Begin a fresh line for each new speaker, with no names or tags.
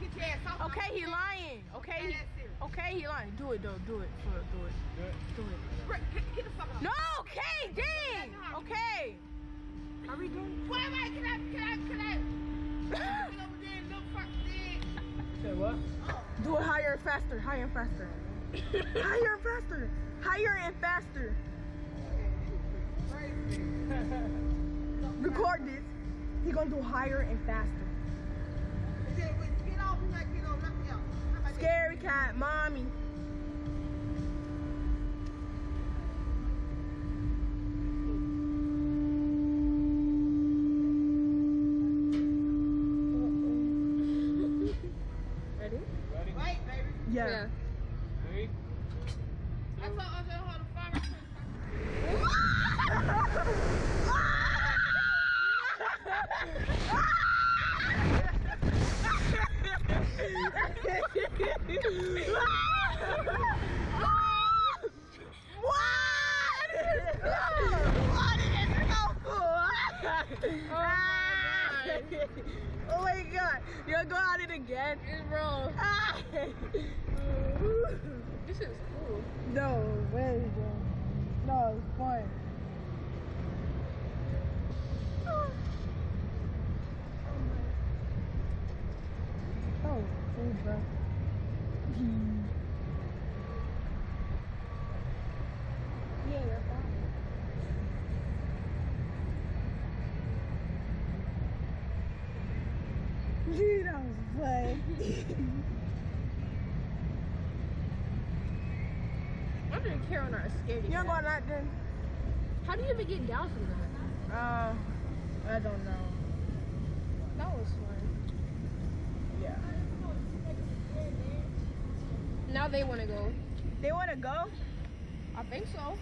you get your ass off.
Okay, he lying. Okay,
Yeah,
okay, he lying. Do it though. Do it. For real, do it. Do it.
Get, get the fuck off.
No. Okay. Dang. Okay. Are we doing?
Wait, wait, can I, can I, can I? Get over there and look fuck there.
Say what?
Do it higher and faster. Higher and faster. higher and faster. Higher and faster. Record this. He gonna do higher and faster. Scary cat, mommy. Ready?
Ready?
Wait, baby.
Yeah.
Three.
I told I told her to fire.
What is this? What is this? Oh my god. Oh my god. You'll go at it again.
Bro,
Ah.
this is cool.
No, way, bro. No, it's fun. Oh, food, bro. Dude, that was funny.
I'm gonna carry on our scaredy
You're going out there?
How do you even get down from that?
Uh, I don't know.
That was fun.
Yeah.
Now they want to go.
They want to go?
I think so.